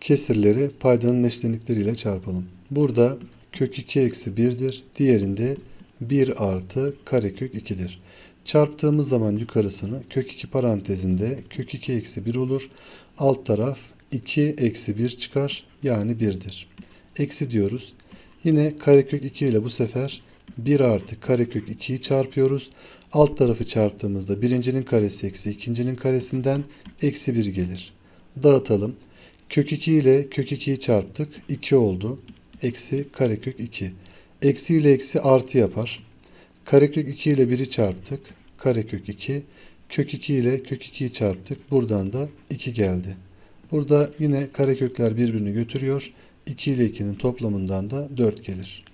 kesirleri paydanın eşlenikleriyle çarpalım. Burada kök 2 eksi 1'dir. Diğerinde 1 artı karekök 2'dir. Çarptığımız zaman yukarısını kök 2 parantezinde kök 2 eksi 1 olur. Alt taraf 2 eksi 1 çıkar yani 1'dir. Eksi diyoruz. Yine karekök 2 ile bu sefer 1 artı karekök 2'yi çarpıyoruz. Alt tarafı çarptığımızda birincinin karesi eksi ikincinin karesinden eksi 1 gelir. Dağıtalım. Kök 2 ile kök 2'yi çarptık. 2 oldu. Eksi karekök 2. Eksi ile eksi artı yapar. Karekök 2 ile 1'i çarptık. Karekök 2. Kök 2 ile kök 2'yi çarptık. Buradan da 2 geldi. Burada yine karekökler birbirini götürüyor. 2 ile 2'nin toplamından da 4 gelir.